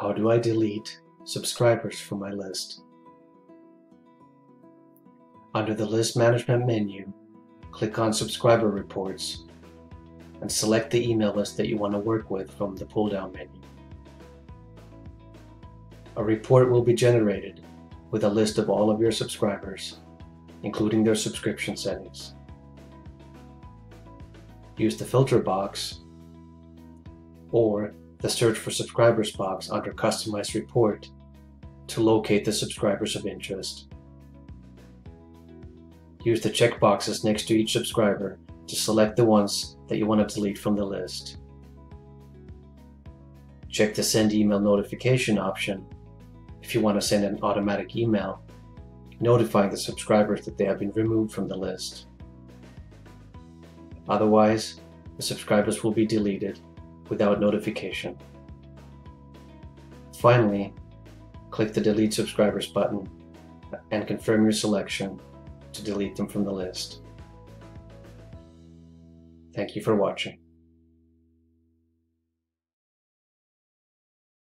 How do I delete subscribers from my list? Under the List Management menu, click on Subscriber Reports and select the email list that you want to work with from the pull-down menu. A report will be generated with a list of all of your subscribers, including their subscription settings. Use the filter box or the Search for Subscribers box under Customize Report to locate the subscribers of interest. Use the checkboxes next to each subscriber to select the ones that you want to delete from the list. Check the Send Email Notification option if you want to send an automatic email notifying the subscribers that they have been removed from the list. Otherwise, the subscribers will be deleted without notification. Finally, click the Delete Subscribers button and confirm your selection to delete them from the list. Thank you for watching.